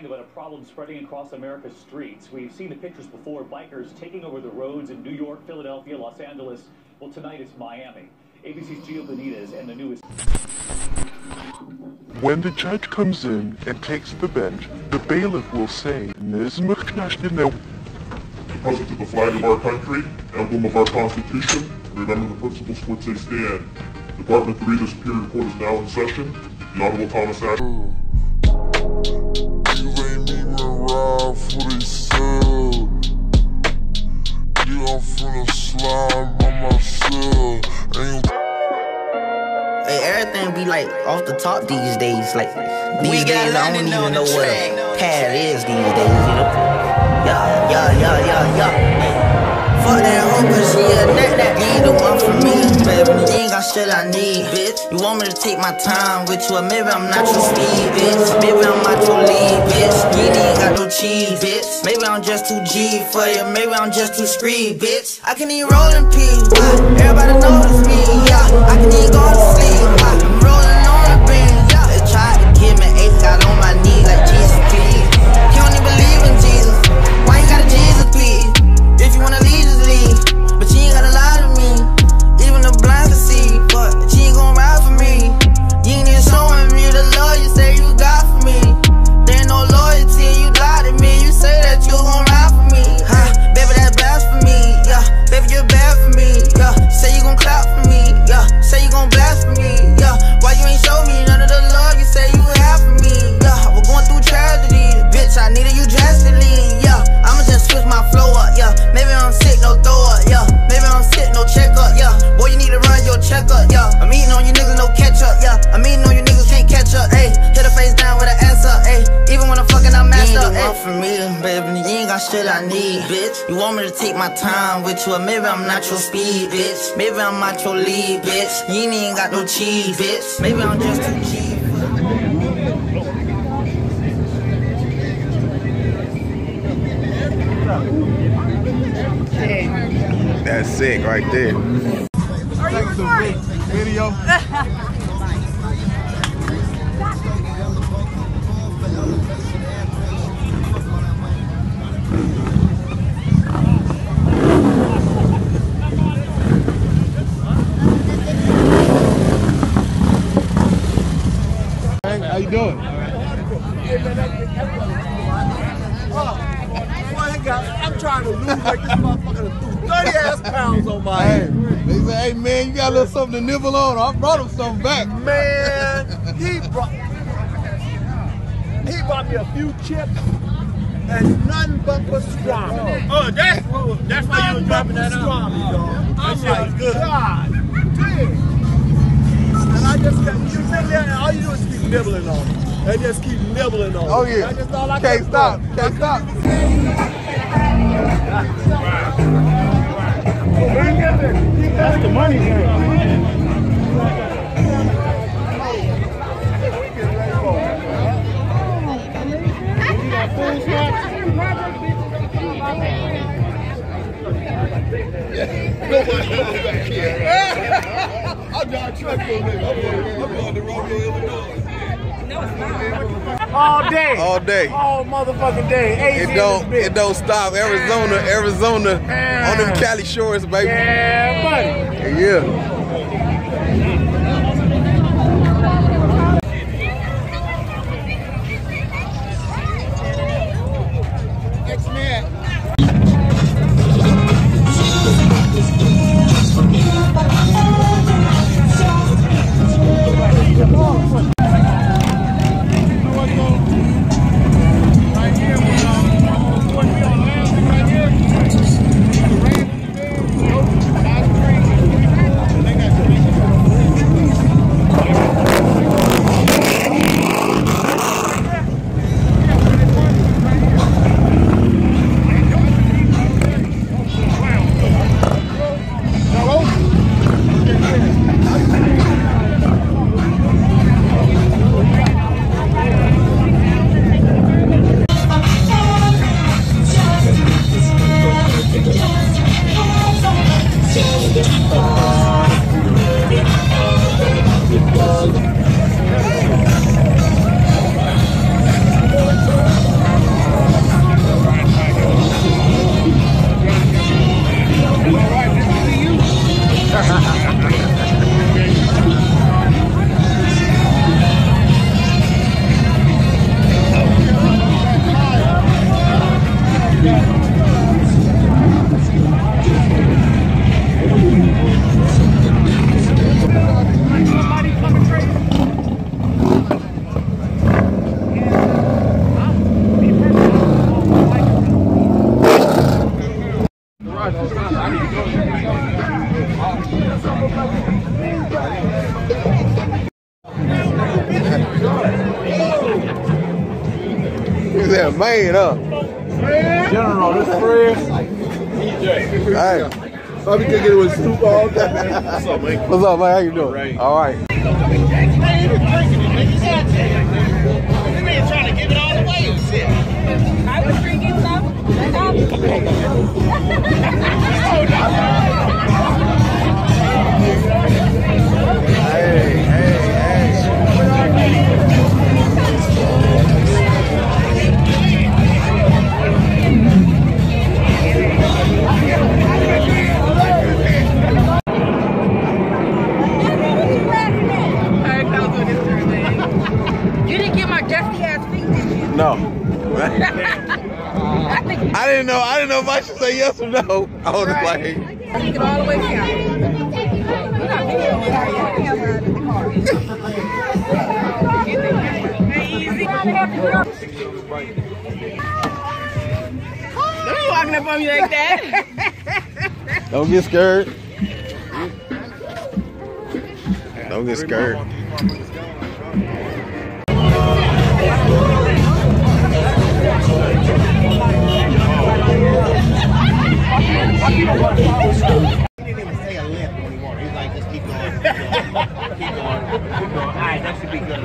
warning about a problem spreading across America's streets. We've seen the pictures before, bikers taking over the roads in New York, Philadelphia, Los Angeles. Well, tonight it's Miami. ABC's Gio Benitez and the newest... When the judge comes in and takes the bench, the bailiff will say, The presence of the flag of our country, emblem of our Constitution, remember the principles for which they stand. Department 3, the Superior Court is now in session. The Honorable Thomas Ashton. You ain't even ride for they sell. Yeah, I'm finna slide by myself. Ain't Hey, everything be like off the top these days. Like these days, I don't even know what a pad is these days. You know? Yeah, yeah, yeah, yeah, yeah. Fuck that hoe, cause she a nut that ain't the one for me, baby. You ain't got shit I need, bitch. You want me to take my time with you, maybe I'm not your speed, bitch. Maybe I'm not your lead, bitch. You ain't got no cheese, bitch. Maybe I'm just too G for you, maybe I'm just too screed, bitch. I can eat rolling peas, why? Everybody notice me, yeah. I can even go to sleep, why? To take my time with you, maybe I'm not your speed, bitch. Maybe I'm not your lead, bitch. You ain't even got no cheese, bitch. Maybe I'm just too cheap. That's sick right there. Take some big video. Hey, how you doing? I'm trying to lose like this motherfucker threw 30 ass pounds on my Hey, head. they say, hey man, you got a little something to nibble on. I brought him something back. Man, he brought he brought me a few chips and nothing but pastrami. Oh, that's that's why you were dropping that out. pastrami, dog. That shit oh, I'm like, good. God damn. And I just kept, you sit there and all you do is keep nibbling on it. And just keep nibbling on it. Oh yeah. That's all I Can't stop. Can't stop. That's the money game. I'm not truck for a. I'm going, I'm going to Romeo, Illinois. All day. All day. All motherfucking day. It don't it don't stop. Arizona, Arizona on them Cali shores, baby. Yeah, buddy. Yeah. Said, man, huh? General, this Fred. Hey. Bobby could get it with soup all day. What's up, man? What's up, man? How you doing? All right. I was drinking Hey, yes or no. I was Right. like, Take it all the way down. You're not videoing it, are you? Camera in the car. Easy. Don't be walking up on me like that. don't get scared. Don't get scared. He didn't even say a lip anymore. He's like, just keep going. Keep going. Keep going. Keep going. All right, that should be good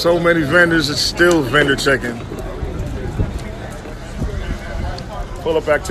So many vendors, it's still vendor checking. Pull up back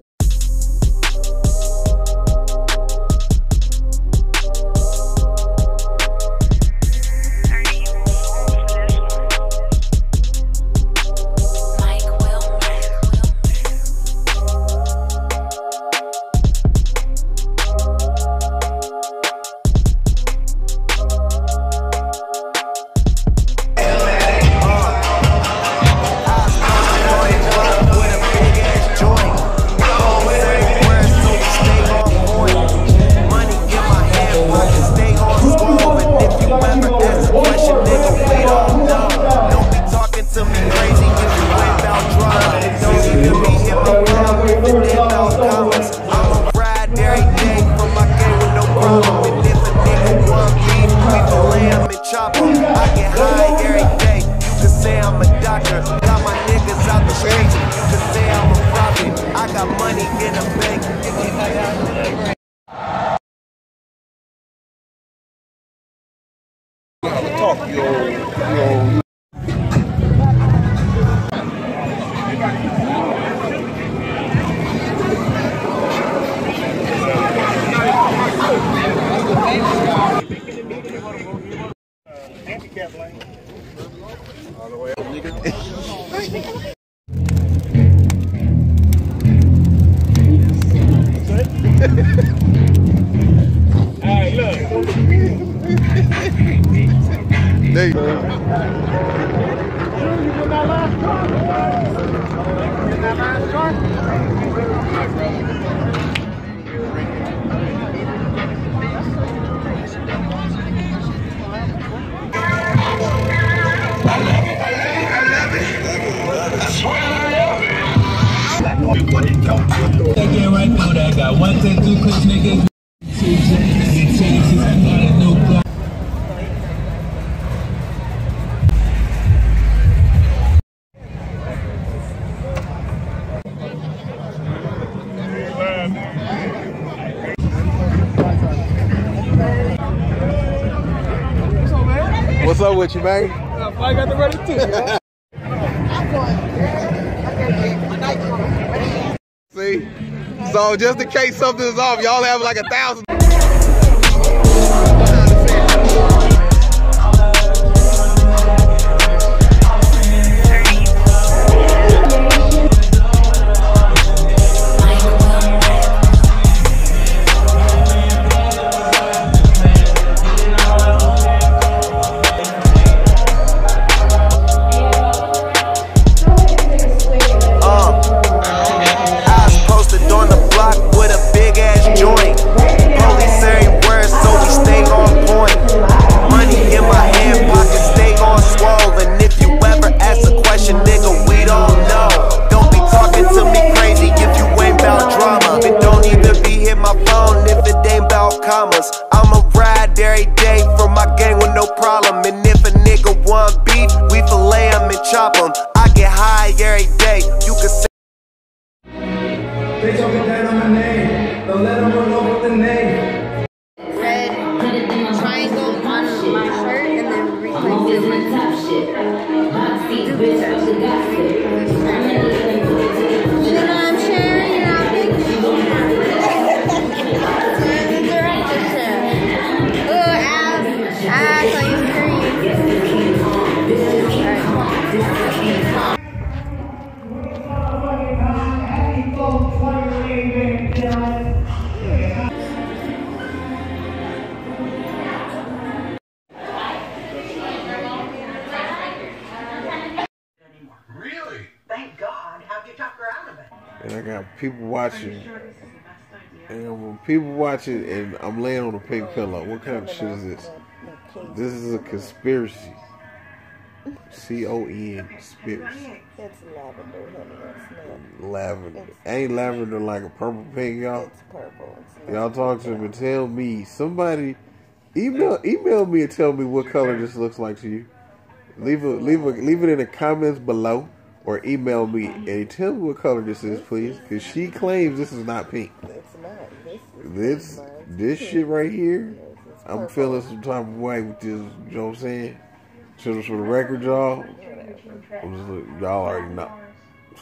What's up with you, man? I got the ready too. See? So just in case something's off, y'all have like a thousand. Really? Thank God. How'd you talk her out of it? and I got people watching. And when people watching, and I'm laying on a pink pillow, what kind of shit is this? This is a conspiracy. C O N conspiracy. It's lavender, honey. It's. Lavender. Ain't lavender like a purple pink, y'all? It's purple. It's Y'all talk to me and tell me. Somebody email email me and tell me what color this looks like to you. Leave a leave a leave it in the comments below or email me and tell me what color this is, please. Cause she claims this is not pink. It's not. This is This this shit right here, I'm feeling some type of way with this. You know what I'm saying? So just for the record, y'all, I'm just y'all already know.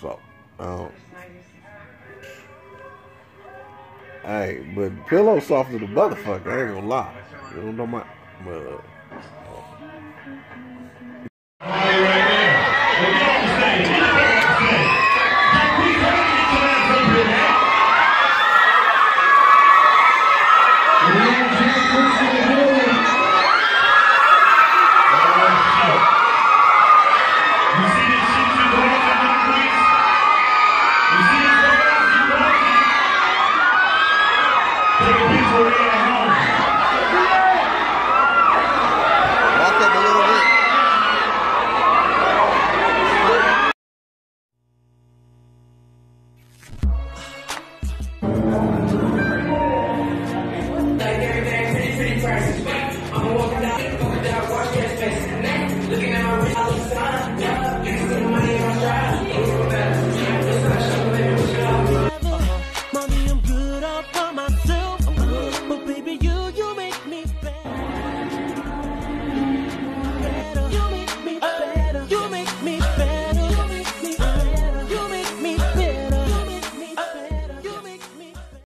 So, um, hey, but pillow soft to the motherfucker. I ain't gonna lie. You don't know my. my Take a